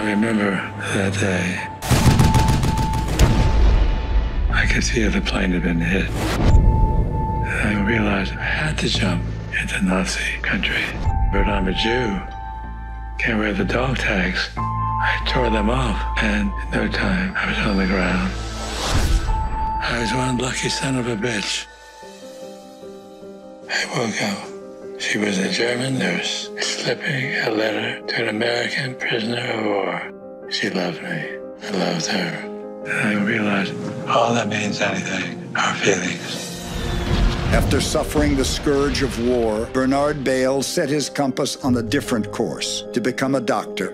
I remember that day. I could feel the plane had been hit. And I realized I had to jump into Nazi country. But I'm a Jew. Can't wear the dog tags. I tore them off, and in no time, I was on the ground. I was one lucky son of a bitch. I woke up. She was a German nurse slipping a letter to an American prisoner of war. She loved me. I loved her. And I realized all that means anything are feelings. After suffering the scourge of war, Bernard Bail set his compass on a different course to become a doctor.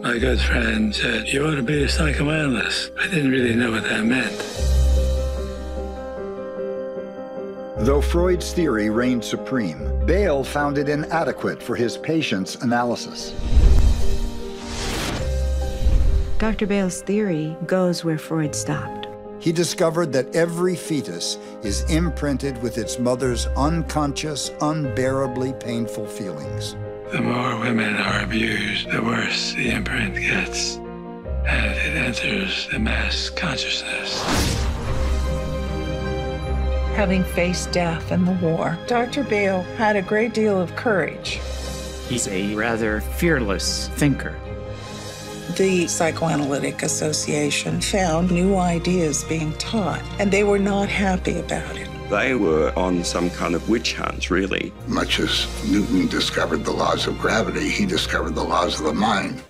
My good friend said, You ought to be a psychoanalyst. I didn't really know what that meant. Though Freud's theory reigned supreme, Bail found it inadequate for his patient's analysis. Dr. Bail's theory goes where Freud stopped. He discovered that every fetus is imprinted with its mother's unconscious, unbearably painful feelings. The more women are abused, the worse the imprint gets. And it enters the mass consciousness. Having faced death in the war, Dr. Bail had a great deal of courage. He's a rather fearless thinker. The Psychoanalytic Association found new ideas being taught, and they were not happy about it. They were on some kind of witch hunt, really. Much as Newton discovered the laws of gravity, he discovered the laws of the mind.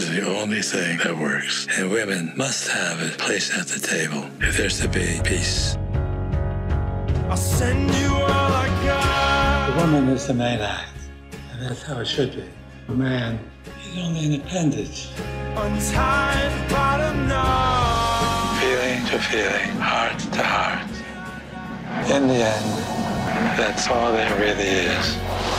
Love is the only thing that works, and women must have a place at the table if there's to be peace. I'll send you all I got. The woman is the main act, and that's how it should be. The man, he's only an appendage. Untied bottom now. Feeling to feeling, heart to heart. In the end, that's all there really is.